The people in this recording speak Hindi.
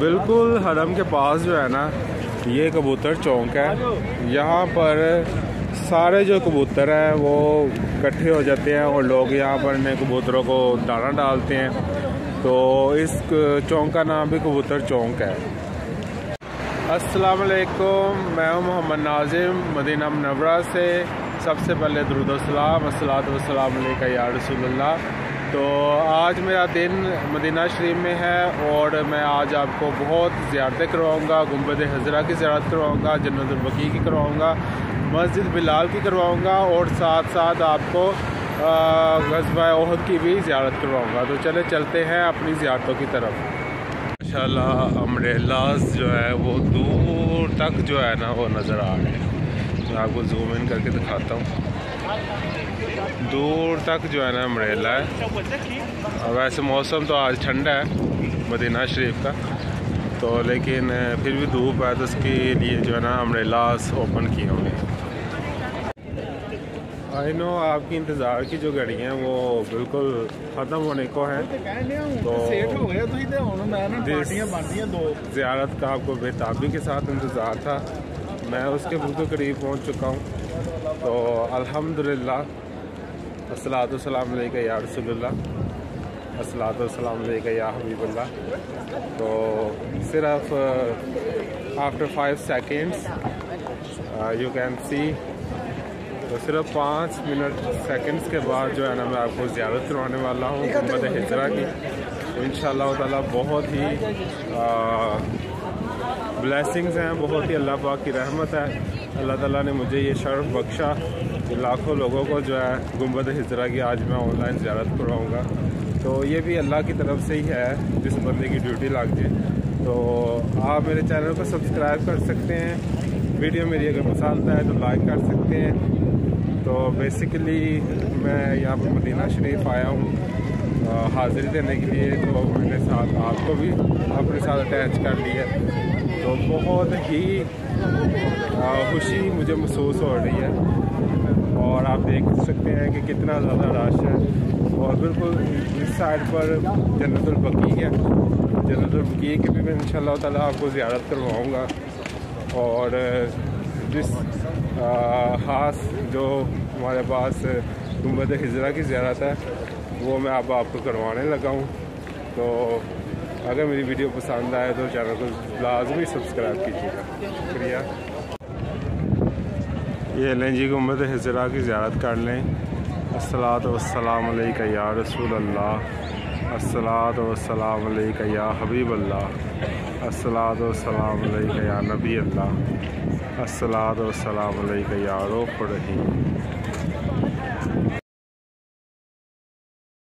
बिल्कुल हरम के पास जो है ना, ये कबूतर चौंक है। यहाँ पर सारे जो कबूतर हैं, वो इकट्ठे हो जाते हैं और लोग यहाँ पर नए कबूतरों को दाना डालते हैं। तो इस चौंक का नाम भी कबूतर चौंक है। अस्सलाम वालेकुम, मैं हूँ मोहम्मद नाजिम, मदीना मनवरा से। सबसे पहले दरुदोसलाम असलात वसलाम या रसूलुल्लाह। तो आज मेरा दिन मदीना शरीफ में है और मैं आज आपको बहुत ज़्यारतें करवाऊँगा, गुंबद हजरा की ज़्यारत करवाऊँगा जन्नतबकी की करवाऊँगा, मस्जिद बिलाल की करवाऊँगा और साथ साथ आपको गजबा अहद की भी ज़्यारत करवाऊँगा। तो चले, चलते हैं अपनी ज़्यारतों की तरफ़। माशा अम्ब्रेलाज जो है वो दूर तक जो है ना वो नज़र आ रहे हैं। मैं आपको जूम इन करके दिखाता हूँ। दूर तक जो है ना अम्ब्रेला है। और वैसे मौसम तो आज ठंडा है मदीना शरीफ का। तो लेकिन फिर भी धूप है तो उसके लिए जो है ना अम्ब्रेलास ओपन किए होंगे। आई नो आपकी इंतज़ार की जो घड़ी हैं वो बिल्कुल ख़त्म होने को है। तो ज़्यारत का आपको बेताबी के साथ इंतज़ार था। मैं उसके बिल्कुल करीब पहुँच चुका हूँ। तो अल्हम्दुलिल्लाह असलातम या रसोल्ला असलातम या हबीबुल्ला तो सिर्फ़ after five seconds you can see तो सिर्फ़ पाँच मिनट सेकंड्स के बाद जो है ना, मैं आपको ज़्यारत करवाने वाला हूँ गुंबद हिजरा की। इन ताला बहुत ही ब्लेसिंग्स हैं, बहुत ही अल्लाह पाक की रहमत है। अल्लाह ताला ने मुझे ये शर्फ बख्शा। लाखों लोगों को जो है गुंबद हिजरा की आज मैं ऑनलाइन ज्यारत करवाऊँगा। तो ये भी अल्लाह की तरफ़ से ही है, जिस बंदे की ड्यूटी लग जाए तो आप मेरे चैनल को सब्सक्राइब कर सकते हैं। वीडियो मेरी अगर पसंद आए तो लाइक कर सकते हैं। तो बेसिकली मैं यहाँ पर मदीना शरीफ आया हूँ हाज़िरी देने के लिए। तो मेरे साथ आपको भी, अपने साथ अटैच कर लिया तो बहुत ही खुशी मुझे महसूस हो रही है। और आप देख सकते हैं कि कितना ज़्यादा रश है। और बिल्कुल इस साइड पर जन्नतुलबकी है। जन्नतुलबकी की भी मैं इन ताला आपको ज़्यारत करवाऊँगा। और, जिस ख़ास जो हमारे पास गुंबद हिजरा की ज़्यारत है, वो मैं अब आप आपको करवाने लगा हूँ। तो अगर मेरी वीडियो पसंद आए तो चैनल को लाजमी सब्सक्राइब कीजिएगा। शुक्रिया। ये लें जी गुंबद हजरा की ज्यारत कर लें। असलात वसलाम या रसूल अल्लाह असलात वसलाम या हबीब अल्लाह असलात वसलाम या नबी अल्लाह असलात वसलाम या रोफ़ रही